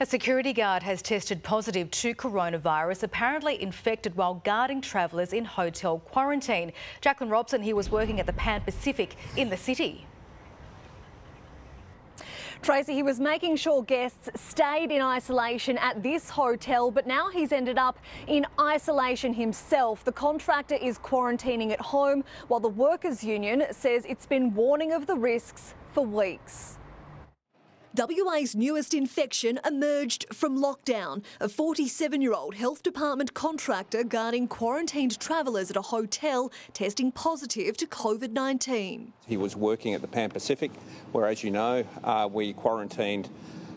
A security guard has tested positive to coronavirus, apparently infected while guarding travellers in hotel quarantine. Jacqueline Robson, he was working at the Pan Pacific in the city. Tracy, he was making sure guests stayed in isolation at this hotel, but now he's ended up in isolation himself. The contractor is quarantining at home, while the Workers' Union says it's been warning of the risks for weeks. WA's newest infection emerged from lockdown. A 47 year old health department contractor guarding quarantined travellers at a hotel testing positive to COVID 19. He was working at the Pan Pacific, where, as you know, uh, we quarantined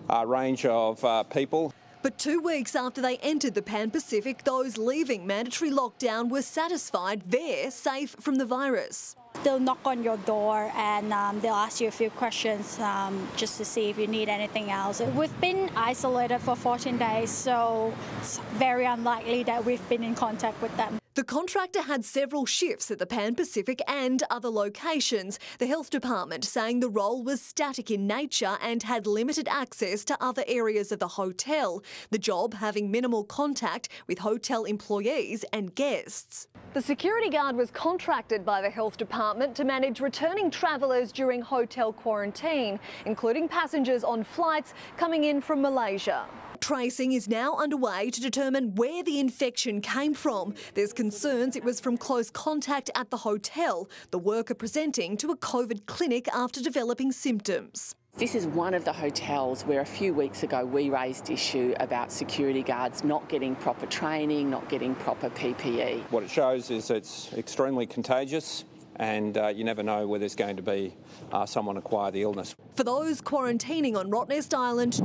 a range of uh, people. But two weeks after they entered the Pan Pacific, those leaving mandatory lockdown were satisfied they're safe from the virus. They'll knock on your door and um, they'll ask you a few questions um, just to see if you need anything else. We've been isolated for 14 days, so it's very unlikely that we've been in contact with them. The contractor had several shifts at the Pan Pacific and other locations. The health department saying the role was static in nature and had limited access to other areas of the hotel. The job having minimal contact with hotel employees and guests. The security guard was contracted by the health department to manage returning travellers during hotel quarantine, including passengers on flights coming in from Malaysia. Tracing is now underway to determine where the infection came from. There's concerns it was from close contact at the hotel, the worker presenting to a COVID clinic after developing symptoms. This is one of the hotels where a few weeks ago we raised issue about security guards not getting proper training, not getting proper PPE. What it shows is it's extremely contagious and uh, you never know where there's going to be uh, someone acquire the illness. For those quarantining on Rottnest Island,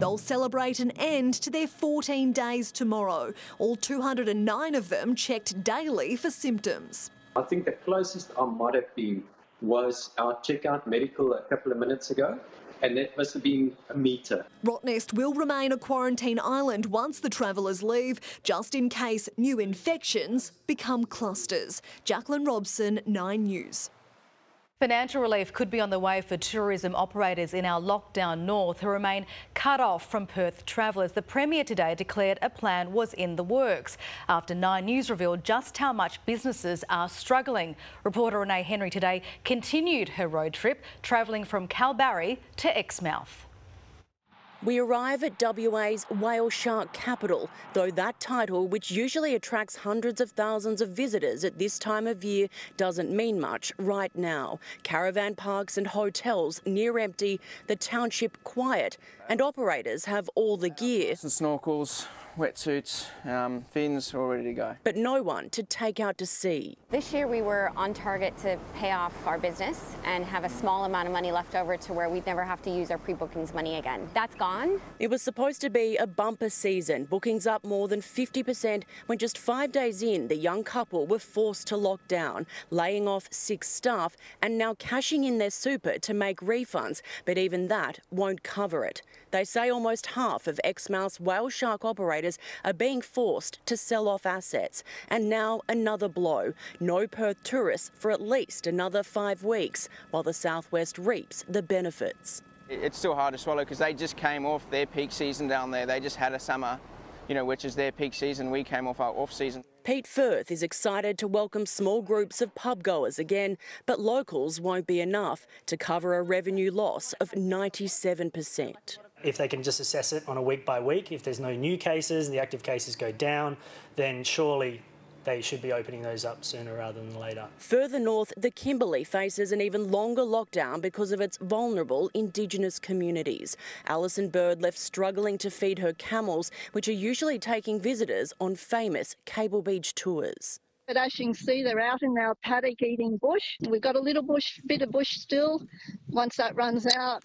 They'll celebrate an end to their 14 days tomorrow. All 209 of them checked daily for symptoms. I think the closest I might have been was our checkout medical a couple of minutes ago and that must have been a metre. Rottnest will remain a quarantine island once the travellers leave, just in case new infections become clusters. Jacqueline Robson, 9 News. Financial relief could be on the way for tourism operators in our lockdown north who remain cut off from Perth travellers. The Premier today declared a plan was in the works after Nine News revealed just how much businesses are struggling. Reporter Renee Henry today continued her road trip, travelling from Kalbarri to Exmouth. We arrive at WA's whale shark capital, though that title, which usually attracts hundreds of thousands of visitors at this time of year, doesn't mean much right now. Caravan parks and hotels near empty, the township quiet, and operators have all the gear. Some snorkels, wetsuits, um, fins all ready to go. But no one to take out to sea. This year we were on target to pay off our business and have a small amount of money left over to where we'd never have to use our pre-bookings money again. That's gone. It was supposed to be a bumper season, bookings up more than 50% when just five days in the young couple were forced to lock down, laying off six staff and now cashing in their super to make refunds, but even that won't cover it. They say almost half of Exmouth's whale shark operators are being forced to sell off assets. And now another blow. No Perth tourists for at least another five weeks, while the southwest reaps the benefits. It's still hard to swallow because they just came off their peak season down there. They just had a summer, you know, which is their peak season. We came off our off season. Pete Firth is excited to welcome small groups of pub goers again, but locals won't be enough to cover a revenue loss of 97%. If they can just assess it on a week by week, if there's no new cases, the active cases go down, then surely they should be opening those up sooner rather than later. Further north, the Kimberley faces an even longer lockdown because of its vulnerable Indigenous communities. Alison Bird left struggling to feed her camels, which are usually taking visitors on famous Cable Beach tours. But as you can see, they're out in our paddock eating bush. We've got a little bush, bit of bush still. Once that runs out,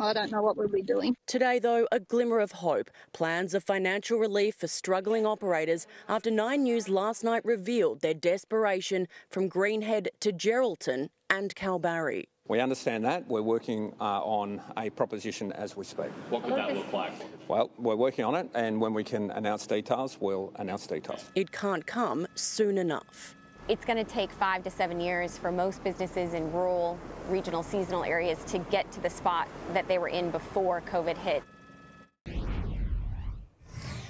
I don't know what we'll be doing. Today, though, a glimmer of hope. Plans of financial relief for struggling operators after Nine News last night revealed their desperation from Greenhead to Geraldton and Kalbarri. We understand that. We're working uh, on a proposition as we speak. What could that look like? Well, we're working on it, and when we can announce details, we'll announce details. It can't come soon enough. It's going to take five to seven years for most businesses in rural, regional, seasonal areas to get to the spot that they were in before COVID hit.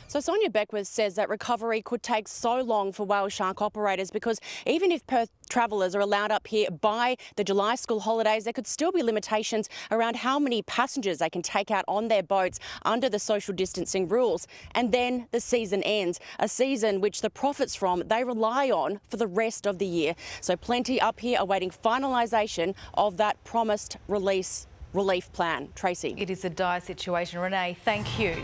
So Sonia Beckwith says that recovery could take so long for whale shark operators because even if Perth travellers are allowed up here by the July school holidays, there could still be limitations around how many passengers they can take out on their boats under the social distancing rules. And then the season ends, a season which the profits from they rely on for the rest of the year. So plenty up here awaiting finalisation of that promised release relief plan. Tracy. It is a dire situation. Renee, thank you.